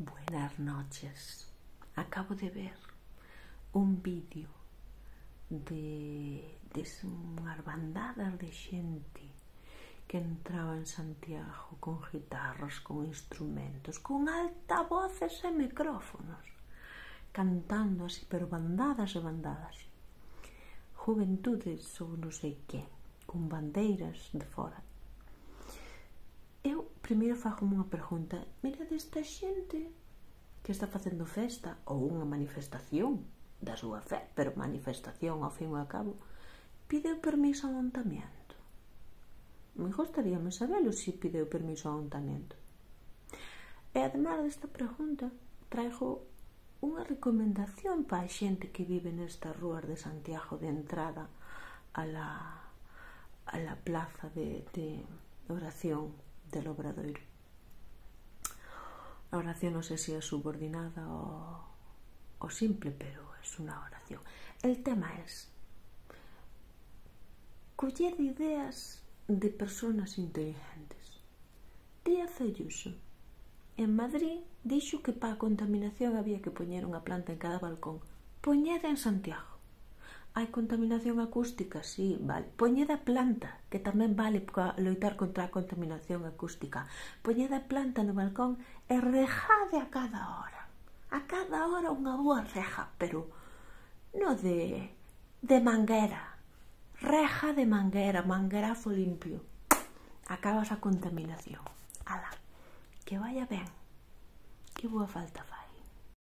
Buenas noches. Acabo de ver un vídeo de, de unhas bandadas de xente que entraba en Santiago con guitarras, con instrumentos, con altavoces e micrófonos, cantando así, pero bandadas e bandadas. Juventudes ou non sei que, con bandeiras de fora primeiro fago unha pregunta Mira desta xente que está facendo festa ou unha manifestación da súa fe, pero manifestación ao fin e ao cabo, pide o permiso ao montamento. Me gostaríame sabelo se si permiso ao montamento. E además desta pregunta, traigo unha recomendación para a xente que vive nestas rúas de Santiago de entrada a la, a la plaza de, de oración del obradoiro. A oración non sei se é subordinada o simple, pero é unha oración. El tema é coller ideas de personas inteligentes. Díaz Ayuso, en Madrid, dixo que para a contaminación había que poñer unha planta en cada balcón. Poñeda en Santiago. Hai contaminación acústica? Sí, vale. Poñeda planta, que tamén vale para loitar contra a contaminación acústica. Poñeda planta no balcón e rejade a cada hora. A cada hora unha boa reja, pero no de, de manguera. Reja de manguera, manguerazo limpio. Acabas a contaminación. Ala, que vaya ben. Que boa falta faz.